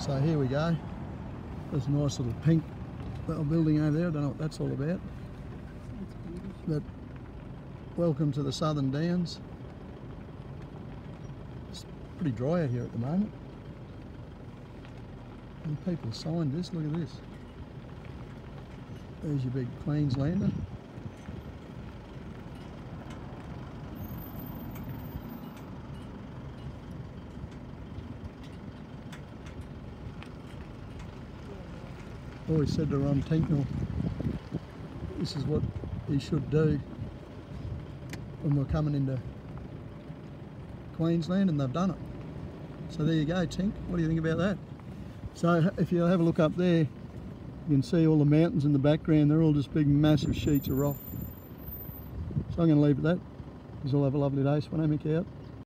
So here we go. There's a nice little pink little building over there. I don't know what that's all about. But welcome to the Southern Downs. It's pretty dry out here at the moment. And people signed this, look at this. There's your big Queenslander. Always said to Ron Tinknell, this is what he should do when we're coming into Queensland and they've done it. So there you go, Tink. What do you think about that? So if you have a look up there, you can see all the mountains in the background. They're all just big, massive sheets of rock. So I'm going to leave it at that. You all have a lovely day. Sveno Mick out.